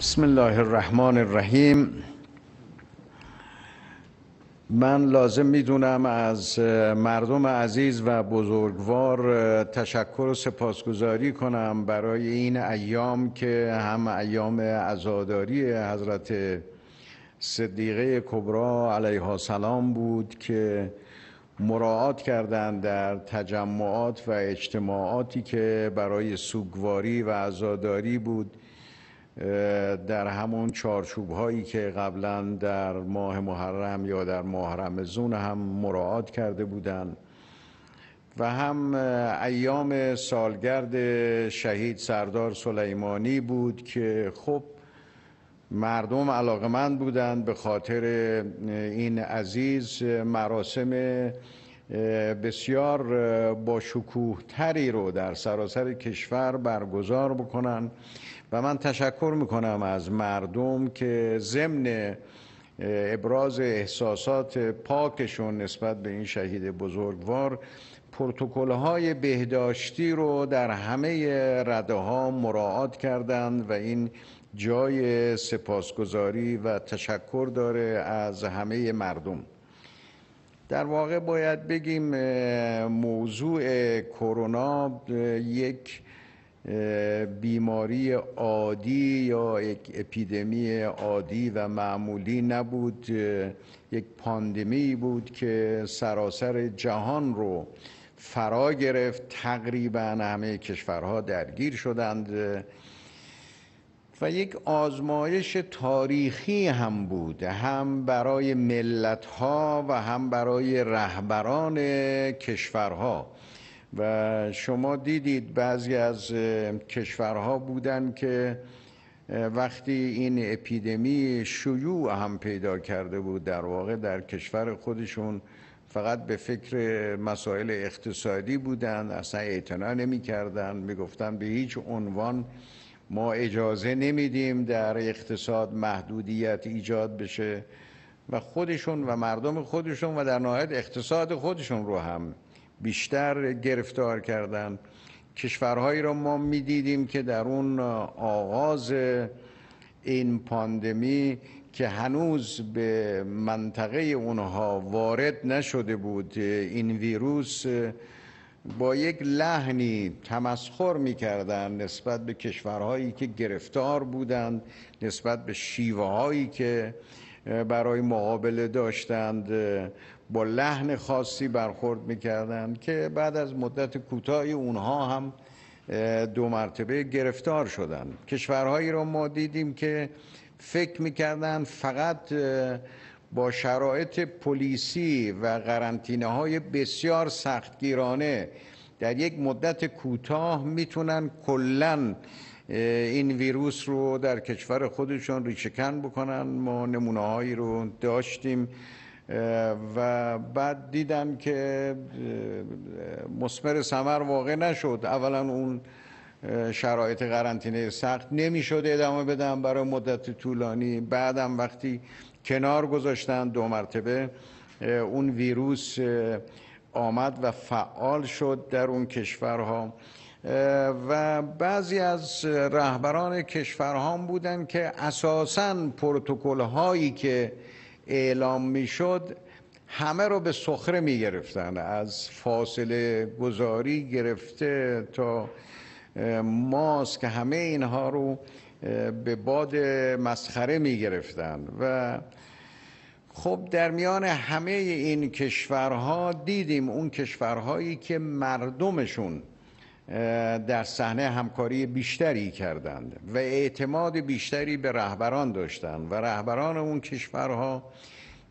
بسم الله الرحمن الرحیم. من لازم می‌دونم از مردم عزیز و بزرگوار تشکر و سپاسگزاری کنم برای این ایام که هم ایام عزاداری حضرت صدیقه کبرا علیها السلام بود که مراعات کردند در تجمعات و اجتماعاتی که برای سوگواری و عزاداری بود. در همون چارچوب هایی که قبلا در ماه محرم یا در ماه رمزون هم مراعات کرده بودند و هم ایام سالگرد شهید سردار سلیمانی بود که خب مردم علاقمند بودند به خاطر این عزیز مراسم بسیار با شکوه تری رو در سراسر کشور برگزار بکنن. و من تشکر می‌کنم از مردم که ضمن ابراز احساسات پاکشون نسبت به این شهید بزرگوار پروتکل های بهداشتی رو در همه رده ها مراعات کردند و این جای سپاسگزاری و تشکر داره از همه مردم. در واقع باید بگیم موضوع کرونا یک بیماری عادی یا یک اپیدمی عادی و معمولی نبود. یک پاندمی بود که سراسر جهان رو فرا گرفت. تقریبا همه کشورها درگیر شدند. و یک آزمایش تاریخی هم بود. هم برای ملت ها و هم برای رهبران کشورها. و شما دیدید بعضی از کشورها بودن که وقتی این اپیدمی شیوع هم پیدا کرده بود در واقع در کشور خودشون فقط به فکر مسائل اقتصادی بودن اصلا اعتنا نمی کردن می گفتن به هیچ عنوان ما اجازه نمیدیم در اقتصاد محدودیت ایجاد بشه و خودشون و مردم خودشون و در نهایت اقتصاد خودشون رو هم بیشتر گرفتار کردن. کشورهایی را ما می‌دیدیم که در اون آغاز این پاندمی که هنوز به منطقه اونها وارد نشده بود این ویروس با یک لحنی تمسخر می‌کردن نسبت به کشورهایی که گرفتار بودند نسبت به شیوه هایی که برای مقابله داشتند با لحن خاصی برخورد می‌کردند که بعد از مدت کوتاهی اونها هم دو مرتبه گرفتار شدند. کشورهایی را ما دیدیم که فکر می‌کردن فقط با شرایط پلیسی و قرنطینه های بسیار سختگیرانه در یک مدت کوتاه می‌تونن کلا این ویروس رو در کشور خودشون ریشهکن بکنن. ما نمونه هایی رو داشتیم. و بعد دیدن که مسمر سمر واقع نشد. اولا اون شرایط قرنطینه سخت نمی‌شد ادامه بدم برای مدت طولانی. بعدم وقتی کنار گذاشتن دو مرتبه اون ویروس آمد و فعال شد در اون کشورها. و بعضی از رهبران کشورها بودن که اساساً پروتکل هایی که اعلام می‌شد همه رو به سخره می گرفتن از فاصله گذاری گرفته تا ماسک همه اینها رو به باد مسخره می گرفتن و خب در میان همه این کشورها دیدیم اون کشورهایی که مردمشون در صحنه همکاری بیشتری کردند و اعتماد بیشتری به رهبران داشتند و رهبران اون کشورها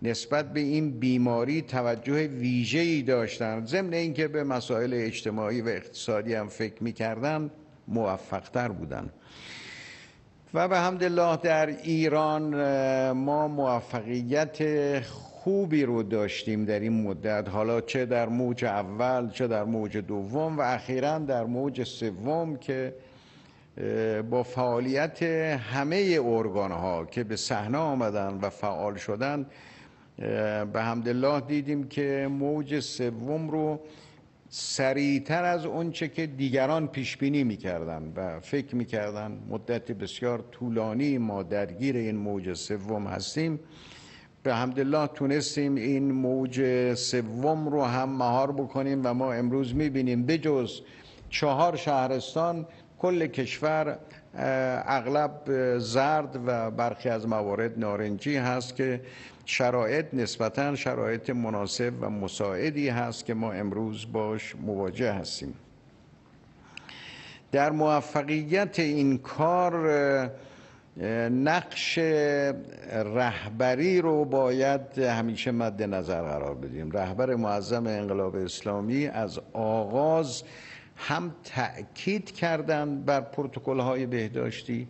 نسبت به این بیماری توجه ویژه‌ای داشتند. ضمن اینکه به مسائل اجتماعی و اقتصادی هم فکر می‌کردند موفقتر بودند. و به حمدالله در ایران ما موفقیت خوبی رو داشتیم در این مدت. حالا چه در موج اول چه در موج دوم و اخیرا در موج سوم که با فعالیت همه ارگان ها که به صحنه آمدن و فعال شدن به حمدالله دیدیم که موج سوم رو سریعتر از اونچه که دیگران پیش بینی می‌کردن و فکر می‌کردن. مدت بسیار طولانی ما درگیر این موج سوم هستیم. به حمدالله تونستیم این موج سوم رو هم مهار بکنیم و ما امروز می‌بینیم بجز چهار شهرستان کل کشور اغلب زرد و برخی از موارد نارنجی هست که شرایط نسبتا شرایط مناسب و مساعدی هست که ما امروز باش مواجه هستیم. در موفقیت این کار نقش رهبری رو باید همیشه مد نظر قرار بدیم. رهبر معظم انقلاب اسلامی از آغاز هم تأکید کردند بر پروتکل های بهداشتی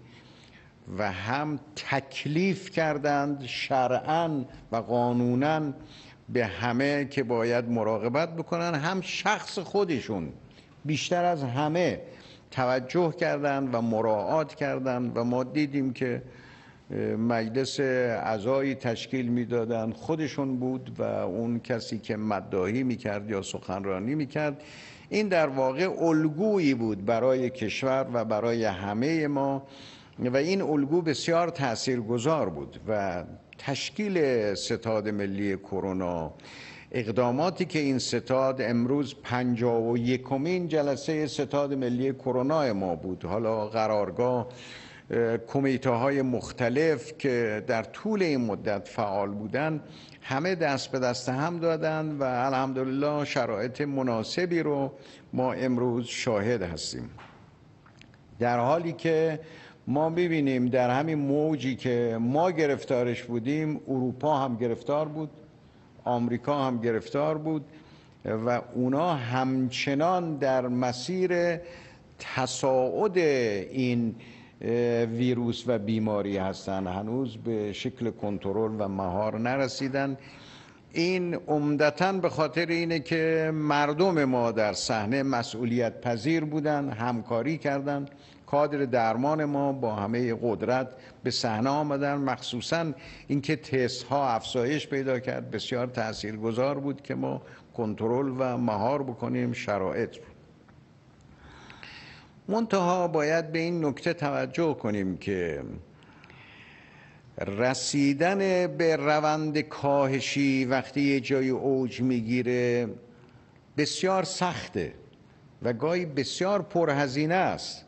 و هم تکلیف کردند شرعا و قانونا به همه که باید مراقبت بکنن. هم شخص خودشون بیشتر از همه توجه کردند و مراعات کردند و ما دیدیم که مجلس اعضایی تشکیل می‌دادند. خودشون بود و اون کسی که مداهی می‌کرد یا سخنرانی می‌کرد. این در واقع الگویی بود برای کشور و برای همه ما و این الگو بسیار تاثیرگذار بود و تشکیل ستاد ملی کرونا اقداماتی که این ستاد امروز پنجاه و یکمین جلسه ستاد ملی کرونا ما بود. حالا قرارگاه کمیته های مختلف که در طول این مدت فعال بودن همه دست به دست هم دادن و الحمدلله شرایط مناسبی رو ما امروز شاهد هستیم. در حالی که ما ببینیم در همین موجی که ما گرفتارش بودیم اروپا هم گرفتار بود. آمریکا هم گرفتار بود و اونا همچنان در مسیر تصاعد این ویروس و بیماری هستند هنوز به شکل کنترل و مهار نرسیدن. این عمدتا به خاطر اینه که مردم ما در صحنه مسئولیت پذیر بودن همکاری کردند کادر درمان ما با همه قدرت به صحنه آمدن. مخصوصا اینکه تست ها افزایش پیدا کرد. بسیار تاثیرگذار بود که ما کنترل و مهار بکنیم شرایط منتها باید به این نکته توجه کنیم که رسیدن به روند کاهشی وقتی یه جای اوج می‌گیره بسیار سخته و گاهی بسیار پرهزینه است.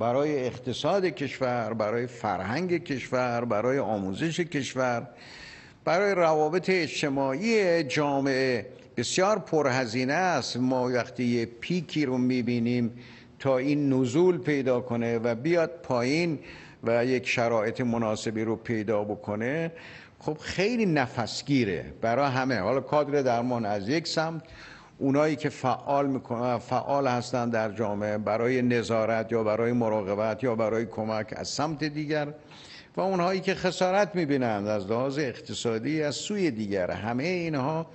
برای اقتصاد کشور برای فرهنگ کشور برای آموزش کشور برای روابط اجتماعی جامعه. بسیار پرهزینه است. ما وقتی یه پیکی رو می‌بینیم تا این نزول پیدا کنه و بیاد پایین و یک شرایط مناسبی رو پیدا بکنه خب خیلی نفسگیره برای همه. حالا کادر درمان از یک سمت اونایی که فعال می‌کنن فعال هستن در جامعه برای نظارت یا برای مراقبت یا برای کمک از سمت دیگر. و اونهایی که خسارت می‌بینند از لحاظ اقتصادی از سوی دیگر. همه اینها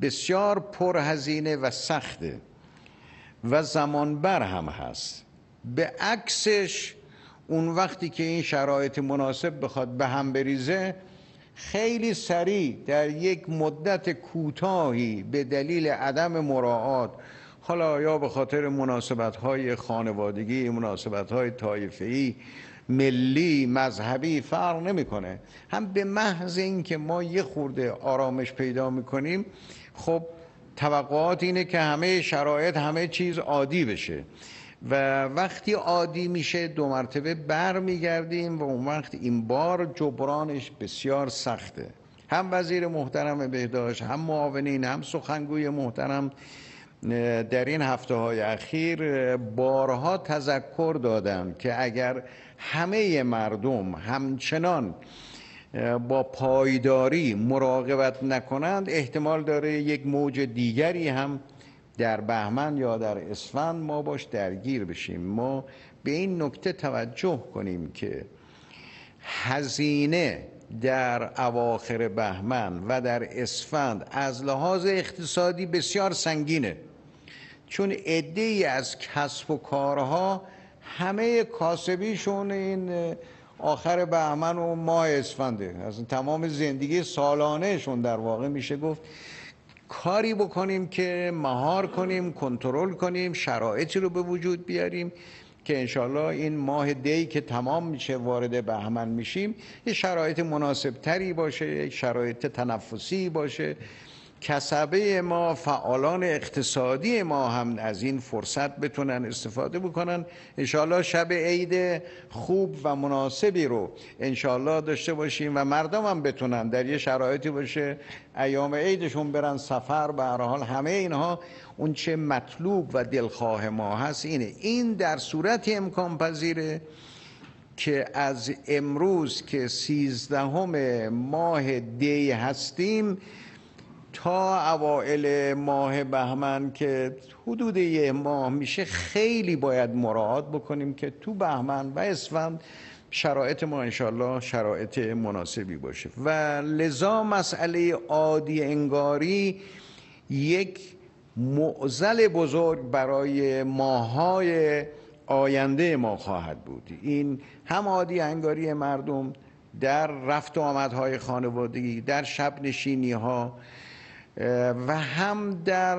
بسیار پرهزینه و سخته. و زمانبر هم هست. به عکسش اون وقتی که این شرایط مناسب بخواد به هم بریزه خیلی سریع در یک مدت کوتاهی به دلیل عدم مراعات حالا یا به خاطر مناسبت های خانوادگی مناسبت های طایفه‌ای ملی مذهبی فرق نمی‌کنه. هم به محض اینکه ما یه خورده آرامش پیدا می‌کنیم خب توقعات اینه که همه شرایط همه چیز عادی بشه. و وقتی عادی میشه دو مرتبه بر میگردیم و اون وقت این بار جبرانش بسیار سخته. هم وزیر محترم بهداشت هم معاونین هم سخنگوی محترم در این هفته های اخیر بارها تذکر دادم که اگر همه مردم همچنان با پایداری مراقبت نکنند احتمال داره یک موج دیگری هم در بهمن یا در اسفند ما باش درگیر بشیم. ما به این نکته توجه کنیم که هزینه در اواخر بهمن و در اسفند از لحاظ اقتصادی بسیار سنگینه. چون عده از کسب و کارها همه کاسبیشون این آخر بهمن و ماه اسفنده. از تمام زندگی سالانهشون در واقع میشه گفت کاری بکنیم که مهار کنیم کنترل کنیم شرایطی رو به وجود بیاریم که انشالله این ماه دی که تمام میشه وارد بهمن میشیم یه شرایط مناسب تری باشه یک شرایط تنفسی باشه. کسبه ما فعالان اقتصادی ما هم از این فرصت بتونن استفاده بکنن. انشالله شب عید خوب و مناسبی رو انشالله داشته باشیم و مردم هم بتونن در یه شرایطی باشه. ایام عیدشون برن سفر به هر حال همه اینها. اون چه مطلوب و دلخواه ما هست اینه. این در صورت امکان پذیره که از امروز که سیزدهم ماه دی هستیم تا اوائل ماه بهمن که حدود یه ماه میشه خیلی باید مراعات بکنیم که تو بهمن و اسفند شرایط ما انشالله شرایط مناسبی باشه. و لذا مسئله عادی انگاری یک معزل بزرگ برای ماهای آینده ما خواهد بود. این هم عادی انگاری مردم در رفت و آمدهای خانوادگی در شب نشینی ها و هم در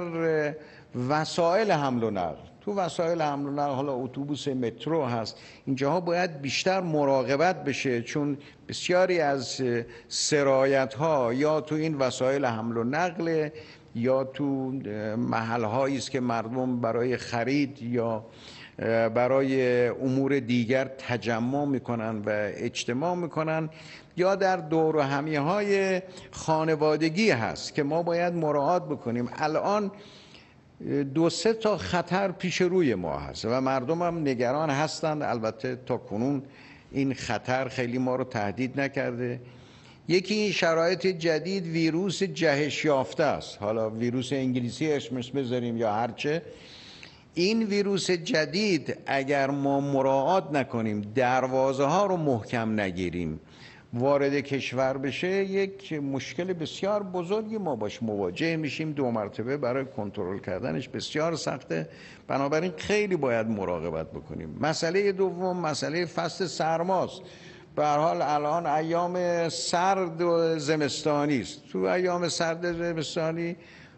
وسایل حمل و نقل. تو وسایل حمل و نقل حالا اتوبوس مترو هست اینجاها باید بیشتر مراقبت بشه چون بسیاری از سرایت ها یا تو این وسایل حمل و نقل یا تو محل هایی است که مردم برای خرید یا برای امور دیگر تجمع می‌کنن و اجتماع می‌کنن یا در دور و های خانوادگی هست که ما باید مراعات بکنیم. الان دو سه تا خطر پیش روی ما هست و مردم هم نگران هستند. البته تا کنون این خطر خیلی ما رو تهدید نکرده. یکی این شرایط جدید ویروس جهش یافته است. حالا ویروس انگلیسی اسمش بذاریم یا هرچه این ویروس جدید اگر ما مراعات نکنیم دروازه ها رو محکم نگیریم وارد کشور بشه یک مشکل بسیار بزرگی ما باش مواجه میشیم. دو مرتبه برای کنترل کردنش بسیار سخته. بنابراین خیلی باید مراقبت بکنیم. مسئله دوم مسئله فصل سرماست. به حال الان ایام سرد و زمستانی است. تو ایام سرد زمستانی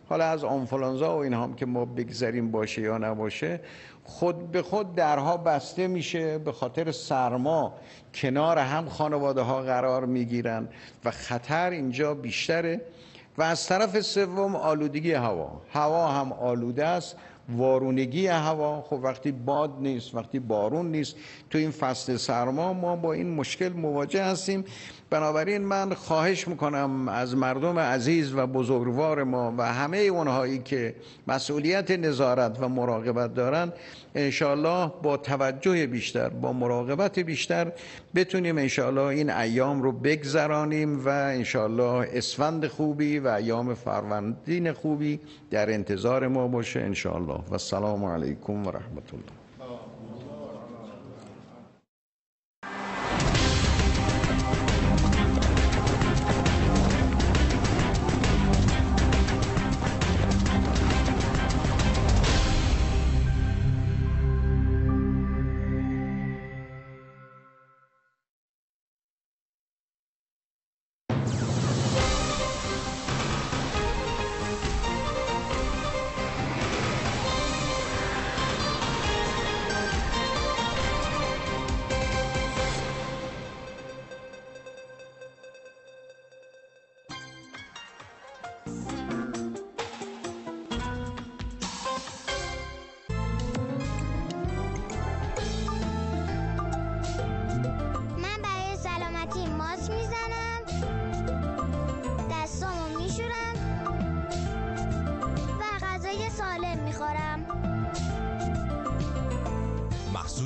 حالا از آنفلانزا و این هم که ما بگذریم باشه یا نباشه خود به خود درها بسته میشه به خاطر سرما. کنار هم خانواده ها قرار می‌گیرن و خطر اینجا بیشتره. و از طرف سوم آلودگی هوا. هوا هم آلوده است. وارونگی هوا خب وقتی باد نیست وقتی بارون نیست تو این فصل سرما ما با این مشکل مواجه هستیم. بنابراین من خواهش می‌کنم از مردم عزیز و بزرگوار ما و همه اونهایی که مسئولیت نظارت و مراقبت دارن انشالله با توجه بیشتر با مراقبت بیشتر بتونیم انشالله این ایام رو بگذرانیم و انشالله اسفند خوبی و ایام فروردین خوبی در انتظار ما باشه انشالله و السلام علیکم و رحمت الله.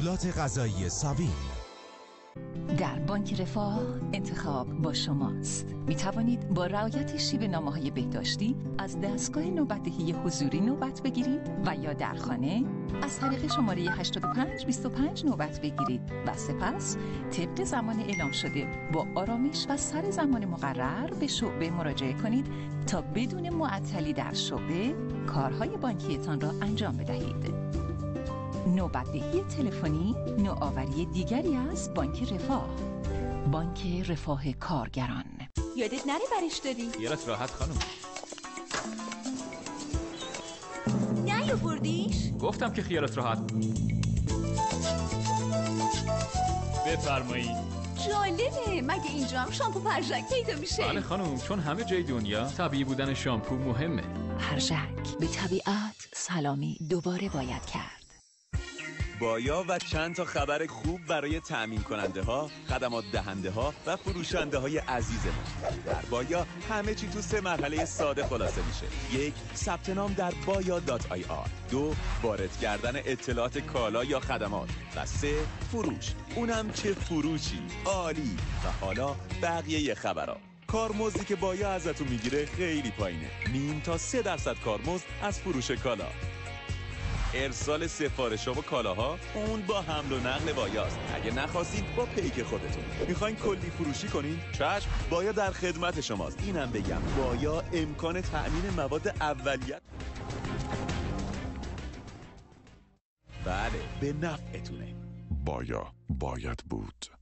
غذایی ساوین در بانک رفاه انتخاب با شماست می توانید با رعایت شیوه نامه های بهداشتی از دستگاه نوبتهی حضوری نوبت بگیرید و یا در خانه از طریق شماره 8525 نوبت بگیرید و سپس طبق زمان اعلام شده با آرامش و سر زمان مقرر به شعبه مراجعه کنید تا بدون معطلی در شعبه کارهای بانکیتان را انجام بدهید. نوبتدهی تلفنی نوآوری دیگری از بانک رفاه. بانک رفاه کارگران. یادت نره برش داری خیالت راحت خانم. رو بردیش؟ گفتم که خیالت راحت بفرمایید جالبه. مگه اینجا هم شامپو پرژک پیدا میشه؟ بله خانم چون همه جای دنیا طبیعی بودن شامپو مهمه. پرژک. به طبیعت سلامی دوباره باید کرد. بایا و چند تا خبر خوب برای تأمین کننده ها، خدمات دهنده ها و فروشنده های عزیزمون. در بایا همه چی تو سه مرحله ساده خلاصه میشه. یک، ثبت نام در بایا دات آی آر. دو، وارد کردن اطلاعات کالا یا خدمات. و سه، فروش. اونم چه فروشی. عالی. و حالا بقیه خبرها. کارمزدی که بایا ازتون می‌گیره خیلی پایینه. نیم تا سه درصد کارمزد از فروش کالا. ارسال سفارش ها و کالاها اون با حمل و نقل بایاست. اگه نخواستید با پیک خودتون. می‌خواین کلی فروشی کنین؟ چشم بایا در خدمت شماست. اینم بگم. بایا امکان تأمین مواد اولیت بله به نفعتونه. بایا باید بود.